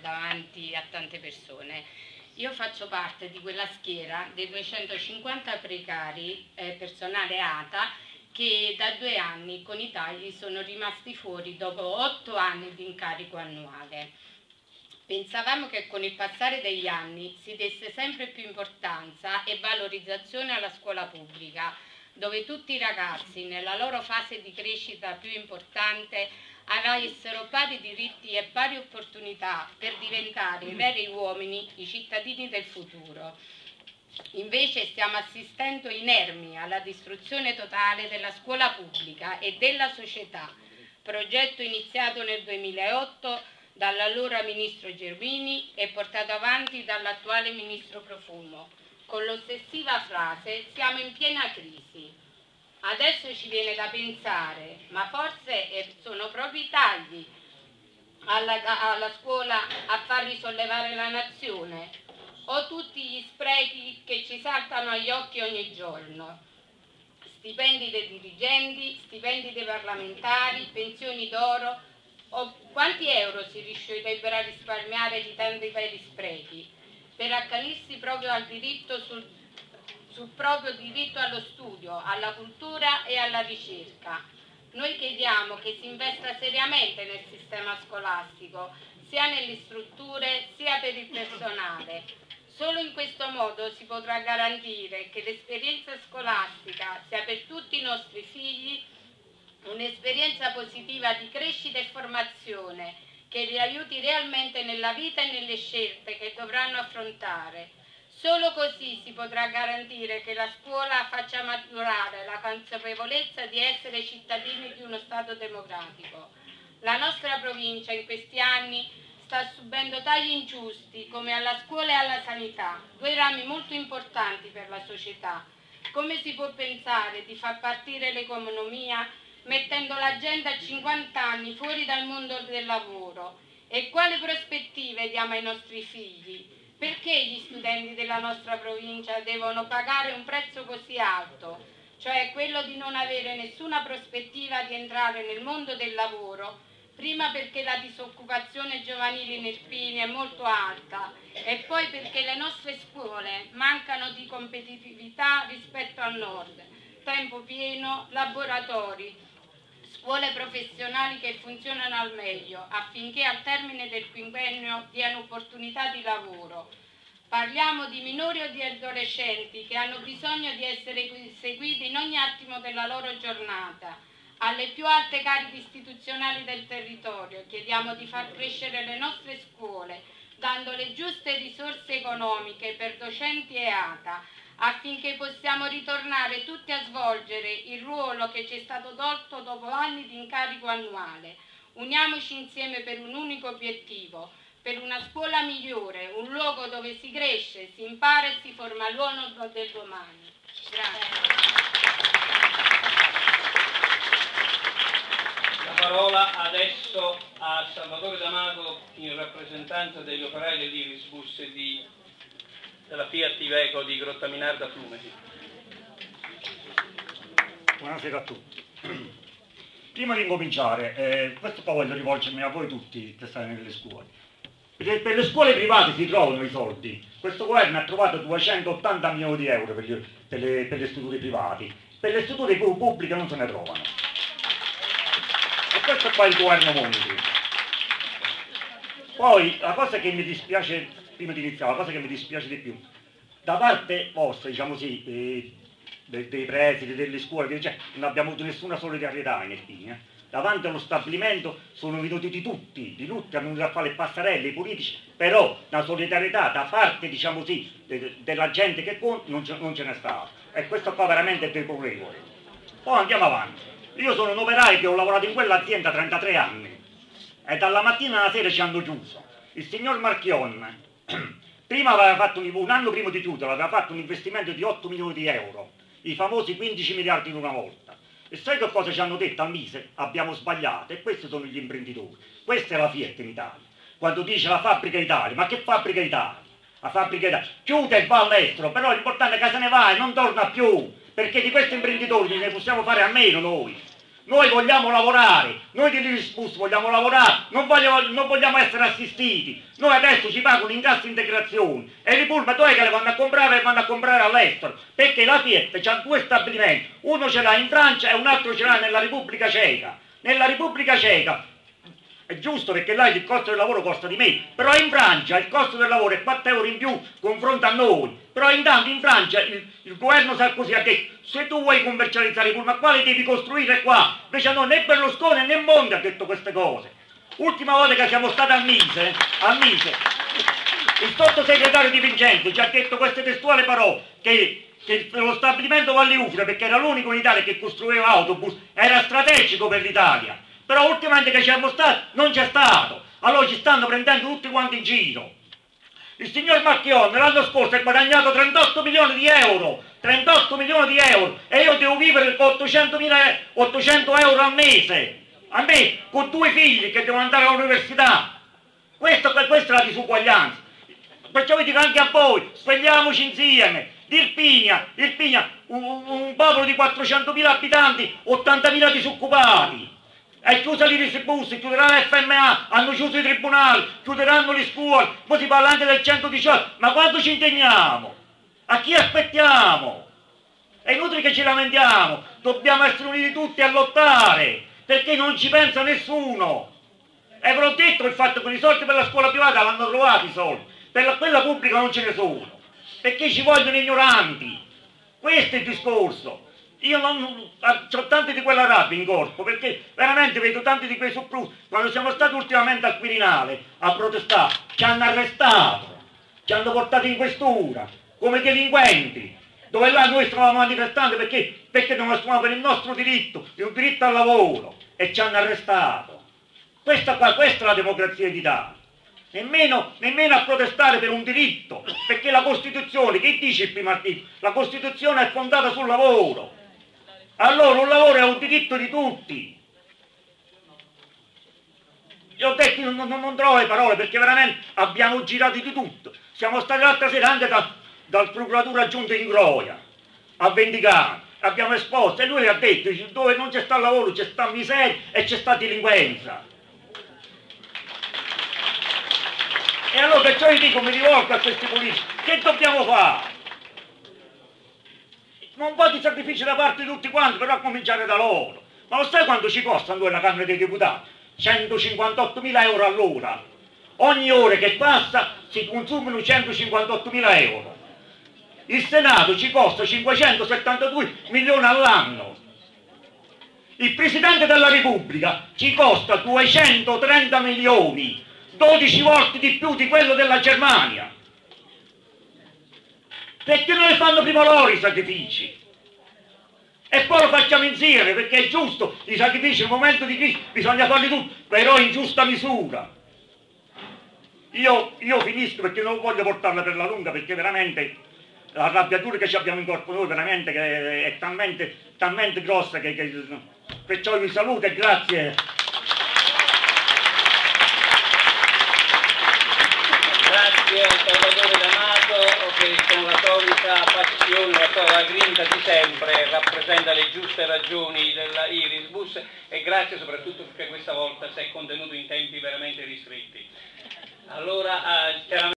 davanti a tante persone. Io faccio parte di quella schiera dei 250 precari eh, personale ATA che da due anni con i tagli sono rimasti fuori dopo otto anni di incarico annuale. Pensavamo che con il passare degli anni si desse sempre più importanza e valorizzazione alla scuola pubblica, dove tutti i ragazzi nella loro fase di crescita più importante avessero pari diritti e pari opportunità per diventare i veri uomini, i cittadini del futuro. Invece stiamo assistendo inermi alla distruzione totale della scuola pubblica e della società, progetto iniziato nel 2008 dall'allora ministro Germini e portato avanti dall'attuale ministro Profumo, con l'ossessiva frase siamo in piena crisi. Adesso ci viene da pensare, ma forse sono proprio i tagli alla, alla scuola a far risollevare la nazione o tutti gli sprechi che ci saltano agli occhi ogni giorno. Stipendi dei dirigenti, stipendi dei parlamentari, pensioni d'oro, o quanti euro si riuscirebbero a risparmiare evitando i veri sprechi per accanirsi proprio al diritto sul sul proprio diritto allo studio, alla cultura e alla ricerca. Noi chiediamo che si investa seriamente nel sistema scolastico, sia nelle strutture sia per il personale. Solo in questo modo si potrà garantire che l'esperienza scolastica sia per tutti i nostri figli un'esperienza positiva di crescita e formazione che li aiuti realmente nella vita e nelle scelte che dovranno affrontare Solo così si potrà garantire che la scuola faccia maturare la consapevolezza di essere cittadini di uno Stato democratico. La nostra provincia in questi anni sta subendo tagli ingiusti come alla scuola e alla sanità, due rami molto importanti per la società. Come si può pensare di far partire l'economia mettendo la gente a 50 anni fuori dal mondo del lavoro? E quali prospettive diamo ai nostri figli? Perché gli studenti della nostra provincia devono pagare un prezzo così alto, cioè quello di non avere nessuna prospettiva di entrare nel mondo del lavoro, prima perché la disoccupazione giovanile in Irpini è molto alta e poi perché le nostre scuole mancano di competitività rispetto al nord, tempo pieno, laboratori, scuole professionali che funzionano al meglio affinché al termine del quinquennio diano opportunità di lavoro. Parliamo di minori o di adolescenti che hanno bisogno di essere seguiti in ogni attimo della loro giornata. Alle più alte cariche istituzionali del territorio chiediamo di far crescere le nostre scuole, dando le giuste risorse economiche per docenti e ATA, affinché possiamo ritornare tutti a svolgere il ruolo che ci è stato tolto dopo anni di incarico annuale. Uniamoci insieme per un unico obiettivo, per una scuola migliore, un luogo dove si cresce, si impara e si forma l'uomo del domani. Grazie. La parola adesso a Salvatore D'Amato in rappresentanza degli operai dell'Irisbus di della Fiat Iveco di Grottaminarda Flumeri. Buonasera a tutti. Prima di incominciare, eh, questo qua voglio rivolgermi a voi tutti che state nelle scuole. Per, per, le scuole private si trovano i soldi. Questo governo ha trovato 280 milioni di euro per, gli, per, le, per le strutture private. Per le strutture pubbliche non se ne trovano. E questo qua è il governo Monti. Poi la cosa che mi dispiace prima di iniziare, la cosa che mi dispiace di più, da parte vostra, diciamo così, eh, dei, dei presidi, delle scuole, cioè, non abbiamo avuto nessuna solidarietà in Erpini. Eh. Davanti allo stabilimento sono venuti di tutti, di tutti, hanno venuto a fare le passerelle, i politici, però la solidarietà da parte, diciamo così, de, della gente che conta non, non ce n'è stata. E questo qua veramente è deplorevole. Poi andiamo avanti. Io sono un operaio che ho lavorato in quell'azienda 33 anni e dalla mattina alla sera ci hanno chiuso. Il signor Marchion prima aveva fatto un, un anno prima di chiudere, aveva fatto un investimento di 8 milioni di euro, i famosi 15 miliardi in una volta. E sai che cosa ci hanno detto al Mise? Abbiamo sbagliato e questi sono gli imprenditori. Questa è la Fiat in Italia. Quando dice la fabbrica Italia, ma che fabbrica Italia? La fabbrica Italia chiude e va all'estero, però l'importante è che se ne va e non torna più, perché di questi imprenditori ne possiamo fare a meno noi. Noi vogliamo lavorare, noi di Lirisbus vogliamo lavorare, non vogliamo, non vogliamo, essere assistiti. Noi adesso ci pagano in cassa integrazione e i pullman dove che le vanno a comprare? Le vanno a comprare all'estero. Perché la Fiat ha due stabilimenti, uno ce l'ha in Francia e un altro ce l'ha nella Repubblica Ceca. Nella Repubblica Ceca è giusto perché là il costo del lavoro costa di meno, però in Francia il costo del lavoro è 4 euro in più confronto a noi, però intanto in Francia il, il governo Sarkozy ha detto se tu vuoi commercializzare i pullman qua li devi costruire qua, invece no, né Berlusconi né Monti ha detto queste cose. Ultima volta che siamo stati a Mise, a Mise il sottosegretario di Vincenzo ci ha detto queste testuali parole, che, che lo stabilimento Valli Ufra, perché era l'unico in Italia che costruiva autobus, era strategico per l'Italia però ultimamente che siamo stati non c'è stato, allora ci stanno prendendo tutti quanti in giro. Il signor Macchione l'anno scorso ha guadagnato 38 milioni di euro, 38 milioni di euro e io devo vivere con 800, 800 euro al mese, a me con due figli che devono andare all'università. Questa, questa è la disuguaglianza. Perciò vi dico anche a voi, svegliamoci insieme. Irpinia, Irpinia un, un popolo di 400.000 abitanti, 80.000 disoccupati è chiusa l'Irisbus, chiuderà la FMA, hanno chiuso i tribunali, chiuderanno le scuole, poi si parla anche del 118, ma quando ci impegniamo? A chi aspettiamo? È inutile che ci lamentiamo, dobbiamo essere uniti tutti a lottare, perché non ci pensa nessuno. E ve l'ho detto il fatto che i soldi per la scuola privata l'hanno trovati i soldi, per la, quella pubblica non ce ne sono, perché ci vogliono ignoranti. Questo è il discorso. Io non, ho tanti di quella rabbia in corpo perché veramente vedo tanti di quei surplus. Quando siamo stati ultimamente al Quirinale a protestare, ci hanno arrestato, ci hanno portato in questura come delinquenti. Dove là noi stavamo manifestando perché, perché non stavamo per il nostro diritto, il diritto al lavoro e ci hanno arrestato. Questa, qua, questa è la democrazia d'Italia. Nemmeno, nemmeno, a protestare per un diritto, perché la Costituzione, che dice il primo articolo? La Costituzione è fondata sul lavoro. Allora un lavoro è un diritto di tutti. Io ho detto, non, non, non trovo le parole perché veramente abbiamo girato di tutto. Siamo stati l'altra sera anche da, dal procuratore aggiunto in Groia a Vendicano. Abbiamo esposto e lui ha detto dove non c'è sta lavoro c'è sta miseria e c'è sta delinquenza. E allora perciò io dico, mi rivolgo a questi politici, che dobbiamo fare? Un po' di sacrifici da parte di tutti quanti, però a cominciare da loro. Ma lo sai quanto ci costa noi la Camera dei Deputati? 158 mila euro all'ora. Ogni ora che passa si consumano 158 mila euro. Il Senato ci costa 572 milioni all'anno. Il Presidente della Repubblica ci costa 230 milioni, 12 volte di più di quello della Germania. Perché non li fanno prima loro i sacrifici? E poi lo facciamo insieme, perché è giusto, i sacrifici nel momento di crisi bisogna farli tutti, però in giusta misura. Io, io finisco perché non voglio portarla per la lunga, perché veramente la arrabbiatura che abbiamo in corpo noi veramente è talmente, talmente grossa che, che perciò vi saluto e grazie. Grazie Salvatore che con la solita passione, la solita grinta di sempre rappresenta le giuste ragioni della Irisbus e grazie soprattutto perché questa volta si è contenuto in tempi veramente ristretti. Allora, eh,